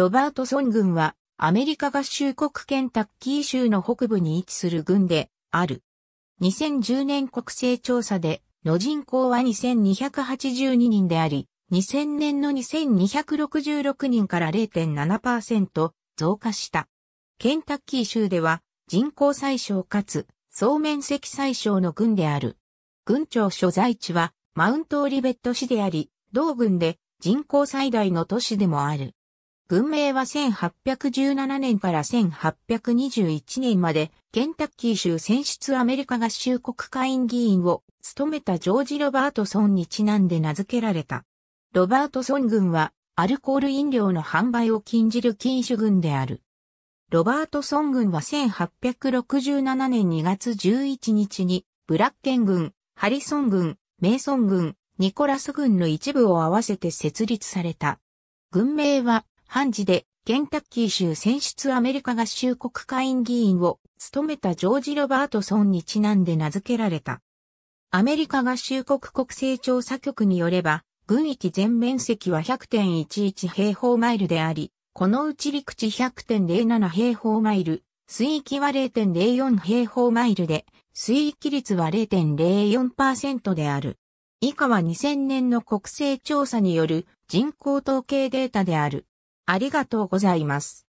ロバートソン郡はアメリカ合衆国ケンタッキー州の北部に位置する郡である。2010年国勢調査での人口は2282人であり、2000年の2266人から0.7%増加した。ケンタッキー州では人口最小かつ総面積最小の郡である。郡庁所在地はマウントオリベット市であり、同郡で人口最大の都市でもある。軍名は1817年から1821年まで、ケンタッキー州選出アメリカ合衆国会員議員を務めたジョージ・ロバートソンにちなんで名付けられた。ロバートソン軍は、アルコール飲料の販売を禁じる禁酒軍である。ロバートソン軍は1867年2月11日に、ブラッケン軍、ハリソン軍、メイソン軍、ニコラス軍の一部を合わせて設立された。軍名は、判事で、ケンタッキー州選出アメリカ合衆国会員議員を務めたジョージ・ロバートソンにちなんで名付けられた。アメリカ合衆国国勢調査局によれば、軍域全面積は100.11平方マイルであり、このうち陸地100.07平方マイル、水域は0.04平方マイルで、水域率は0.04%である。以下は2000年の国勢調査による人口統計データである。ありがとうございます。